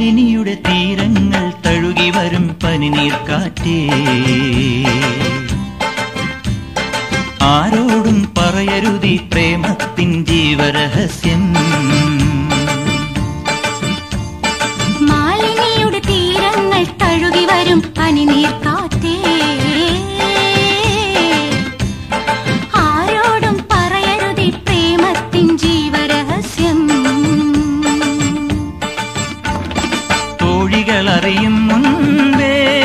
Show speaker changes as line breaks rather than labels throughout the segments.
മാലിനിയുടെ തീരങ്ങൾ തഴുകി വരും പനിനീർ കാറ്റേ ആരോടും പറയരുതി പ്രേമത്തിൻ ജീവരഹസ്യം. மொழிகள் அறியும் முன்பே.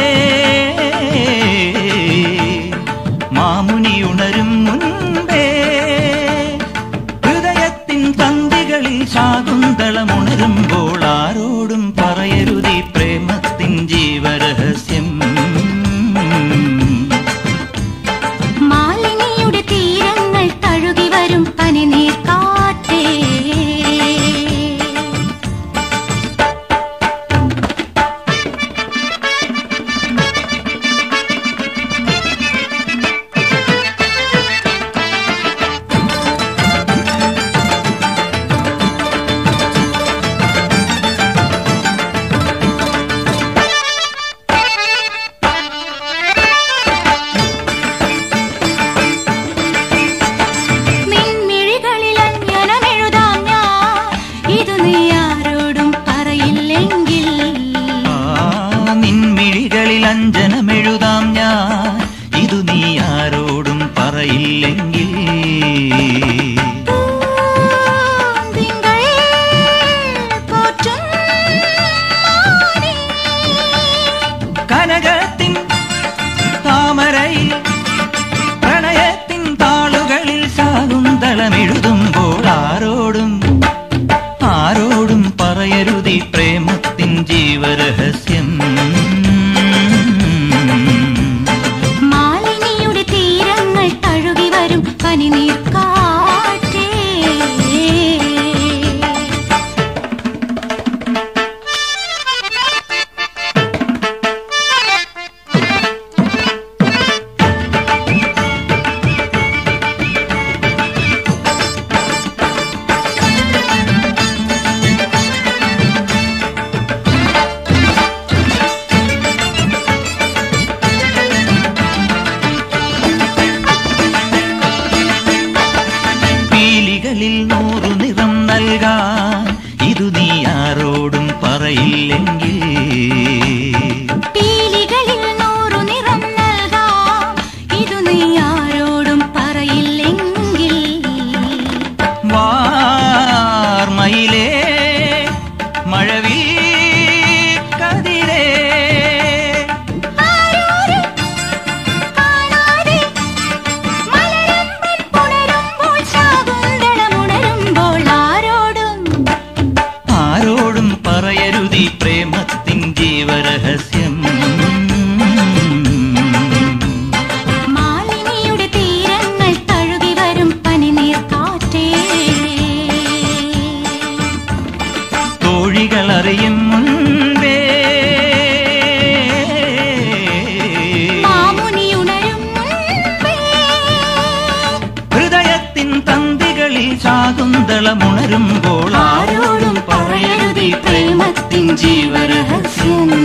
மாமுனி உணரும் முன்பே. ஹிருதயத்தின் தந்திகளில் சாகுந்தளம் உணரும் போல் പറയരുതി പ്രേമത്തിൻ ജീവരഹസ്യം പീലികളിൽ നൂറു നിറം നൽകാൻ ഇതു നീ ആരോടും പറയില്ലെങ്കിൽ அறையின் முன்பே. ஹிருதயத்தின் தந்திகளில் சாகுந்தளம் உணரும் போல்
ஆரோடும் பழையருதி பிரேமத்தின் ஜீவரகசியம்